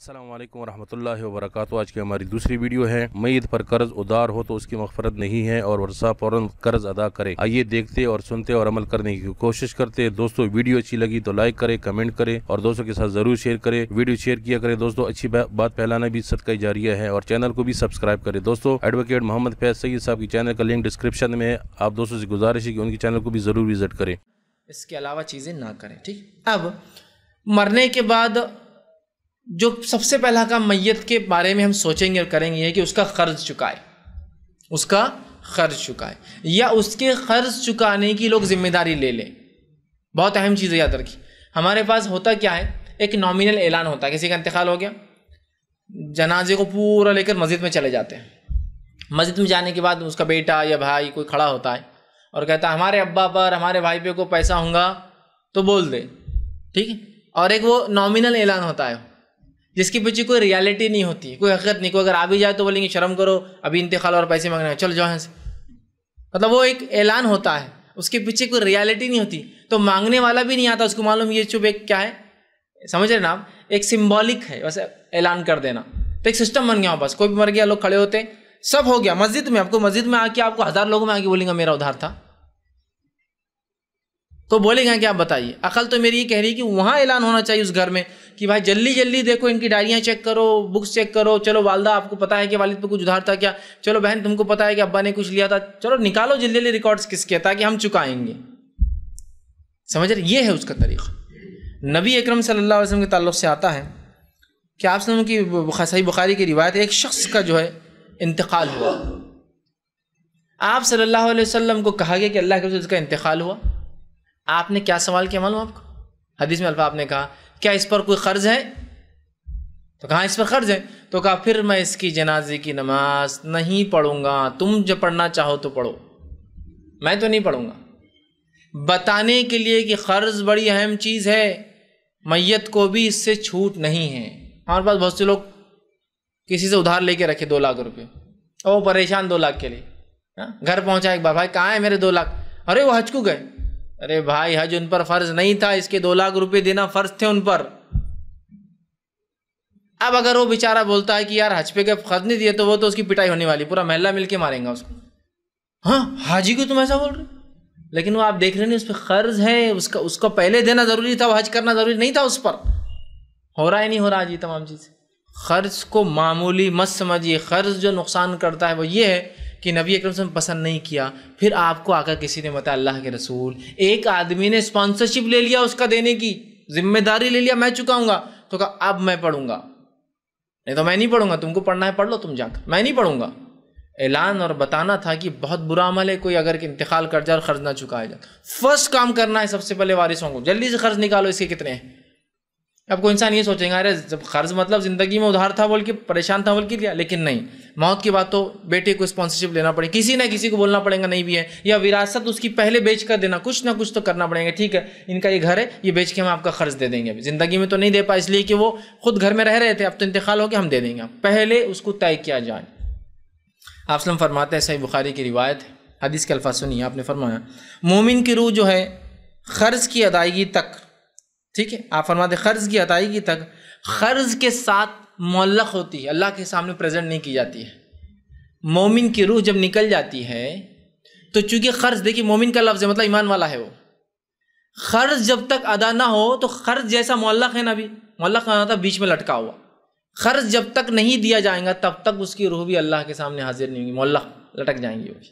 السلام علیکم ورحمۃ اللہ وبرکاتہ۔ آج کی ہماری دوسری ویڈیو ہے۔ میت پر قرض ادار ہو تو اس کی مغفرت نہیں ہے اور ورثہ فوراً قرض ادا کرے۔ آئیے دیکھتے اور سنتے اور عمل کرنے کی کوشش کرتے۔ دوستو، ویڈیو اچھی لگی تو لائک کرے، کمنٹ کرے اور دوستوں کے ساتھ ضرور شیئر کرے۔ ویڈیو شیئر کیا کرے۔ دوستو، اچھی بات پھیلانا بھی صدقہ جاریہ ہے اور چینل کو بھی سبسکرائب کرے۔ دوستو، ایڈوکیٹ محمد فیض سید صاحب کی چینل کا لنک ڈسکرپشن میں ہے۔ آپ دوستوں سے گزارش ہے کہ ان کی چینل کو بھی ضرور وزٹ کریں۔ اس کے علاوہ چیزیں نہ کریں، ٹھیک؟ اب مرنے کے بعد جو سب سے پہلا کام میت کے بارے میں ہم سوچیں گے اور کریں گے یہ کہ اس کا قرض چکائے۔ اس کا قرض چکائے۔ یا اس کے قرض چکانے کی لوگ ذمہ داری لے لیں۔ بہت اہم چیز یاد رکھی ہمارے پاس ہوتا کیا ہے؟ ایک نامینل اعلان ہوتا ہے۔ کسی کا انتقال ہو گیا۔ جنازے کو پورا لے کر مسجد میں چلے جاتے ہیں۔ مسجد میں جانے کے بعد اس کا بیٹا یا بھائی کوئی کھڑا ہوتا ہے اور کہتا ہے، ہمارے ابا پر، ہمارے بھائی پہ کو پیسہ ہوں گا تو بول دے۔ ٹھیک ہے؟ اور ایک وہ نامینل اعلان ہوتا ہے۔ جس کے پیچھے کوئی ریالٹی نہیں ہوتی، کوئی حقیقت نہیں، کوئی اگر آ بھی جائے تو بولیں گے شرم کرو، ابھی انتقال اور پیسے مانگنے چل جاؤ یہاں سے۔ مطلب وہ ایک اعلان ہوتا ہے، اس کے پیچھے کوئی ریالٹی نہیں ہوتی۔ تو مانگنے والا بھی نہیں آتا، اس کو معلوم یہ چپ ایک کیا ہے؟ سمجھ رہے نا آپ؟ ایک سمبولک ہے، ویسے اعلان کر دینا۔ تو ایک سسٹم بن گیا بس کوئی بھی مر گیا، لوگ کھڑے ہوتے سب ہو گیا۔ مسجد میں، آپ کو مسجد میں آ کے آپ کو ہزار لوگوں میں آ کے بولیں گا میرا ادھار تھا۔ تو بولے گا کہ آپ بتائیے۔ عقل تو میری یہ کہہ رہی کہ وہاں اعلان ہونا چاہیے اس گھر میں کہ بھائی جلدی جلدی دیکھو ان کی ڈائریاں چیک کرو بکس چیک کرو۔ چلو والدہ، آپ کو پتا ہے کہ والد پہ کچھ ادھار تھا کیا؟ چلو بہن، تم کو پتا ہے کہ ابا نے کچھ لیا تھا۔ چلو نکالو جلدی جلدی ریکارڈس کس کے، تاکہ ہم چکائیں گے۔ سمجھ رہے؟ یہ ہے اس کا طریقہ۔ نبی اکرم صلی اللہ علیہ وسلم کے تعلق سے آتا ہے کہ آپ سنوں کی صحیح بخاری کی روایت ایک شخص کا جو ہے انتقال ہوا۔ آپ صلی اللہ علیہ وسلم کو کہا گیا کہ اللہ کے اس کا انتقال ہوا۔ آپ نے کیا سوال کیا معلوم آپ کو؟ حدیث میں الفا آپ نے کہا، کیا اس پر کوئی قرض ہے؟ تو کہاں اس پر قرض ہے۔ تو کہا، پھر میں اس کی جنازے کی نماز نہیں پڑھوں گا۔ تم جب پڑھنا چاہو تو پڑھو۔ میں تو نہیں پڑھوں گا۔ بتانے کے لیے کہ قرض بڑی اہم چیز ہے۔ میت کو بھی اس سے چھوٹ نہیں ہے۔ ہمارے پاس بہت سے لوگ کسی سے ادھار لے کے رکھے دو لاکھ روپے۔ اور وہ پریشان دو لاکھ کے لیے۔ ہاں، گھر پہنچا ایک بار بھائی، کہاں ہے میرے دو لاکھ؟ ارے، وہ حج کو گئے۔ ارے بھائی، حج ان پر فرض نہیں تھا۔ اس کے دو لاکھ روپے دینا فرض تھے ان پر۔ اب اگر وہ بیچارہ بولتا ہے کہ یار، حج پہ کے فرض نہیں دیے، تو وہ تو اس کی پٹائی ہونے والی، پورا محلہ مل کے ماریں گا اس کو۔ ہاں حاجی کو تم ایسا بول رہے لیکن وہ آپ دیکھ رہے نہیں اس پہ قرض ہے، اس کا، اس کو پہلے دینا ضروری تھا، وہ حج کرنا ضروری نہیں تھا اس پر۔ ہو رہا ہے، نہیں ہو رہا جی تمام چیز۔ قرض کو معمولی مت سمجھیے۔ قرض جو نقصان کرتا ہے وہ یہ ہے کہ نبی اکرم سے پسند نہیں کیا، پھر آپ کو آ کر کسی نے بتایا اللہ کے رسول، ایک آدمی نے اسپانسرشپ لے لیا اس کا دینے کی، ذمہ داری لے لیا، میں چکاؤں گا۔ تو کہا، اب میں پڑھوں گا۔ نہیں تو میں نہیں پڑھوں گا، تم کو پڑھنا ہے، پڑھ لو تم جا کر۔ میں نہیں پڑھوں گا۔ اعلان اور بتانا تھا کہ بہت برا عمل ہے، کوئی اگر انتقال کر جائے اور قرض نہ چکایا جائے۔ فرسٹ کام کرنا ہے سب سے پہلے وارثوں کو۔ جلدی سے قرض نکالو اس کے کتنے ہیں۔ اب کوئی انسان یہ سوچیں گا، ارے، جب قرض مطلب زندگی میں ادھار تھا بول کے، پریشان تھا بول کے لیا لیکن نہیں۔ موت کی بات تو بیٹے کو اسپانسرشپ لینا پڑے کسی نہ کسی کو بولنا پڑے گا نہیں بھی ہے۔ یا وراثت اس کی پہلے بیچ کر دینا، کچھ نہ کچھ تو کرنا پڑے گا، ٹھیک ہے۔ ان کا یہ گھر ہے، یہ بیچ کے ہم آپ کا قرض دے دیں گے۔ زندگی میں تو نہیں دے پائے اس لیے کہ وہ خود گھر میں رہ رہے تھے۔ اب تو انتقال ہو کے ہم دے دیں گے۔ پہلے اس کو طے کیا جائے۔ آپ سلم فرماتے ہیں، صحیح بخاری کی روایت حدیث کے الفاظ سنیے، آپ نے فرمایا۔ مومن کی روح جو ہے، قرض کی ادائیگی تک، ٹھیک ہے۔ آپ فرماتے قرض کی ادائیگی تک، قرض کے ساتھ معلق ہوتی ہے، اللہ کے سامنے پریزنٹ نہیں کی جاتی ہے۔ مومن کی روح جب نکل جاتی ہے، تو چونکہ قرض دیکھیے مومن کا لفظ ہے مطلب ایمان والا ہے وہ۔ قرض جب تک ادا نہ ہو، تو قرض جیسا معلق ہے نا ابھی معلق کا تھا بیچ میں لٹکا ہوا۔ قرض جب تک نہیں دیا جائے گا، تب تک اس کی روح بھی اللہ کے سامنے حاضر نہیں ہوگی۔ معلق لٹک جائیں گی وہ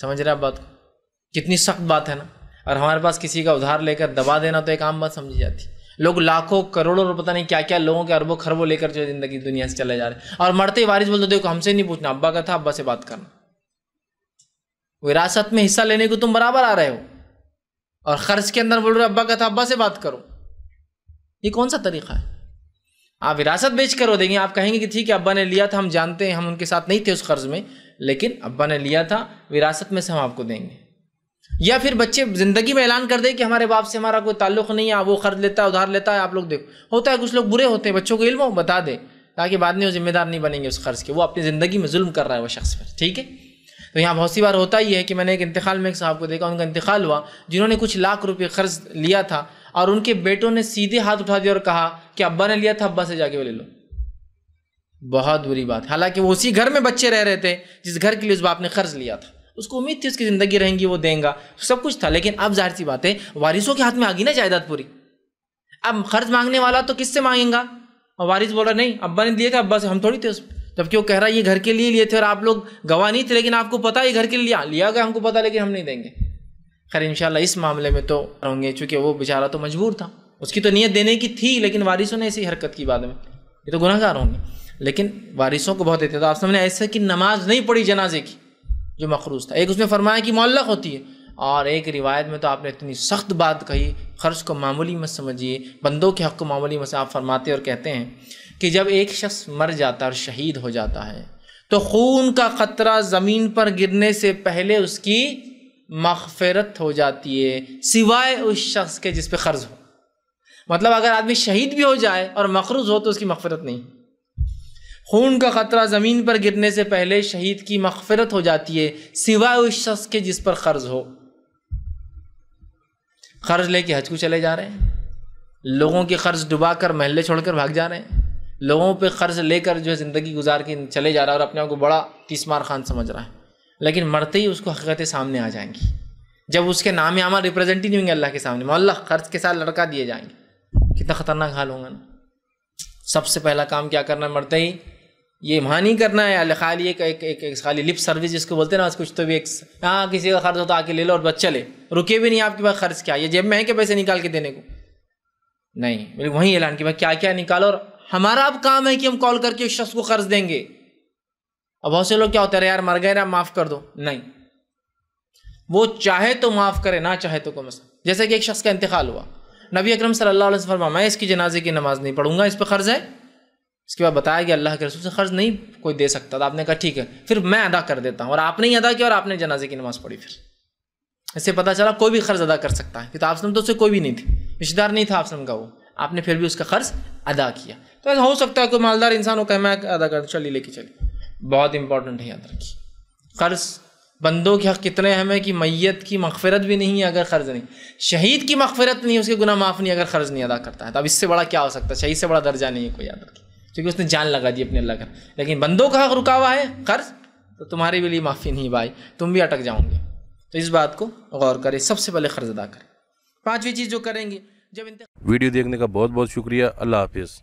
سمجھ رہے آپ بات کو؟ کتنی سخت بات ہے نا۔ اور ہمارے پاس کسی کا ادھار لے کر دبا دینا تو ایک عام بات سمجھی جاتی۔ لوگ لاکھوں کروڑوں روپے پتہ نہیں کیا کیا لوگوں کے اربوں خربوں لے کر جو زندگی دنیا سے چلے جا رہے ہیں۔ اور مرتے وارث بولتے دیکھو ہم سے نہیں پوچھنا، ابا کا تھا، ابا سے بات کرنا۔ وراثت میں حصہ لینے کو تم برابر آ رہے ہو۔ اور خرچ کے اندر بول رہے ابا کا تھا، ابا سے بات کرو۔ یہ کون سا طریقہ ہے؟ آپ وراثت بیچ کر ہو دیں گے آپ کہیں گے کہ ٹھیک ہے، ابا نے لیا تھا، ہم جانتے ہیں، ہم ان کے ساتھ نہیں تھے اس قرض میں، لیکن ابا نے لیا تھا، وراثت میں سے ہم آپ کو دیں گے۔ یا پھر بچے زندگی میں اعلان کر دے کہ ہمارے باپ سے ہمارا کوئی تعلق نہیں ہے وہ خرچ لیتا ہے ادھار لیتا ہے آپ لوگ دیکھو۔ ہوتا ہے کچھ لوگ برے ہوتے ہیں، بچوں کو علم ہو، بتا دے، تاکہ بعد میں وہ ذمہ دار نہیں بنیں گے اس قرض کے۔ وہ اپنی زندگی میں ظلم کر رہا ہے وہ شخص پر، ٹھیک ہے؟ تو یہاں بہت سی بار ہوتا ہی ہے کہ میں نے ایک انتقال میں ایک صاحب کو دیکھا، ان کا انتقال ہوا، جنہوں نے کچھ لاکھ روپے قرض لیا تھا اور ان کے بیٹوں نے سیدھے ہاتھ اٹھا دیا اور کہا کہ ابا نے لیا تھا، ابا سے جا کے وہ لے لو۔ بہت بری بات۔ حالانکہ وہ اسی گھر میں بچے رہ رہے تھے، جس گھر کے لیے اس باپ نے قرض لیا تھا۔ اس کو امید تھی اس کی زندگی رہیں گی، وہ دیں گا۔ سب کچھ تھا، لیکن اب ظاہر سی بات ہے وارثوں کے ہاتھ میں آ گئی نا جائیداد پوری۔ اب قرض مانگنے والا تو کس سے مانگیں گا؟ اور وارث بول رہا نہیں، ابا نے دیے تھے، ابا سے ہم تھوڑی تھے اس جبکہ وہ کہہ رہا ہے، یہ گھر کے لیے لیے تھے اور آپ لوگ گواہ نہیں تھے، لیکن آپ کو پتا یہ گھر کے لیے لیا۔ لیا گیا، ہم کو پتا، لیکن ہم نہیں دیں گے۔ خیر، انشاءاللہ اس معاملے میں تو ہوں گے، چونکہ وہ بیچارہ تو مجبور تھا۔ اس کی تو نیت دینے کی تھی، لیکن وارثوں نے ایسی حرکت کی بعد میں۔ یہ تو گناہ گار ہوں گے۔ لیکن وارثوں کو بہت دیتے تو آپ سامنے ایسا کہ نماز نہیں پڑھی، جنازے کی۔ جو مخروض تھا۔ ایک اس نے فرمایا کہ معلق ہوتی ہے۔ اور ایک روایت میں تو آپ نے اتنی سخت بات کہی، خرچ کو معمولی مت سمجھیے، بندوں کے حق کو معمولی مت آپ فرماتے اور کہتے ہیں کہ جب ایک شخص مر جاتا ہے اور شہید ہو جاتا ہے، تو خون کا خطرہ زمین پر گرنے سے پہلے اس کی مغفرت ہو جاتی ہے، سوائے اس شخص کے جس پہ قرض ہو۔ مطلب اگر آدمی شہید بھی ہو جائے اور مقروض ہو تو اس کی مغفرت نہیں۔ خون کا خطرہ زمین پر گرنے سے پہلے شہید کی مغفرت ہو جاتی ہے سوائے اس شخص کے جس پر قرض ہو۔ قرض لے کے حج کو چلے جا رہے ہیں۔ لوگوں کے قرض ڈبا کر محلے چھوڑ کر بھاگ جا رہے ہیں۔ لوگوں پہ قرض لے کر جو ہے زندگی گزار کے چلے جا رہا ہے اور اپنے آپ کو بڑا تیسمار خان سمجھ رہا ہے۔ لیکن مرتے ہی اس کو حقیقتیں سامنے آ جائیں گی۔ جب اس کے نام عامہ ریپرزینٹ ہی نہیں ہوں گے اللہ کے سامنے، مولا قرض کے ساتھ لڑکا دیے جائیں گے۔ کتنا خطرناک حال ہوگا نا۔ سب سے پہلا کام کیا کرنا ہے؟ مرتے ہی یہ وہاں کرنا ہے۔ یعنی خالی ایک ایک ایک خالی لپ سروس جس کو بولتے ہیں نا کچھ تو بھی ایک ہاں کسی کا خرچ ہوتا آ کے لے لو اور بس چلے۔ رکے بھی نہیں آپ کے پاس خرچ، کیا؟ یہ جیب میں ہے کہ پیسے نکال کے دینے کو؟ نہیں وہیں اعلان کہ بھائی کیا کیا نکالو؟ اور ہمارا اب کام ہے کہ ہم کال کر کے اس شخص کو قرض دیں گے۔ اب بہت سے لوگ کیا ہوتے ہیں؟ یار، مر گئے نا، معاف کر دو۔ نہیں۔ وہ چاہے تو معاف کرے، نہ چاہے تو کم جیسے کہ ایک شخص کا انتقال ہوا۔ نبی اکرم صلی اللہ علیہ وسلم میں اس کی جنازے کی نماز نہیں پڑھوں گا، اس پہ قرض ہے۔ اس کے بعد بتایا کہ اللہ کے رسول سے قرض نہیں کوئی دے سکتا تو آپ نے کہا، ٹھیک ہے، پھر میں ادا کر دیتا ہوں اور آپ نے ہی ادا کیا اور آپ نے جنازے کی نماز پڑھی۔ پھر اس سے پتا چلا، کوئی بھی قرض ادا کر سکتا ہے۔ کہ تو آپ تو اس سے کوئی بھی نہیں تھی رشتے دار نہیں تھا آپ کا وہ۔ آپ نے پھر بھی اس کا قرض ادا کیا۔ تو ایسا ہو سکتا ہے، کوئی مالدار انسان ہو کہ میں ادا کر چلیے، لے کے چلیے۔ بہت امپورٹنٹ ہے یاد رکھیے۔ قرض بندوں کے حق کتنے اہم ہے کہ میت کی مغفرت بھی نہیں ہے اگر قرض نہیں۔ شہید کی مغفرت نہیں، اس کے گناہ معاف نہیں اگر قرض نہیں ادا کرتا ہے۔ تو اب اس سے بڑا کیا ہو سکتا ہے؟ شہید سے بڑا درجہ نہیں ہے کوئی یاد رکھیے کیونکہ اس نے جان لگا دی اپنے اللہ کا لیکن بندوں کا حق رکا ہوا ہے قرض تو تمہارے بھی لیے معافی نہیں بھائی، تم بھی اٹک جاؤں گے۔ تو اس بات کو غور کرے، سب سے پہلے قرض ادا کریں پانچویں چیز جو کریں گے، جب ویڈیو دیکھنے کا بہت بہت شکریہ، اللہ حافظ۔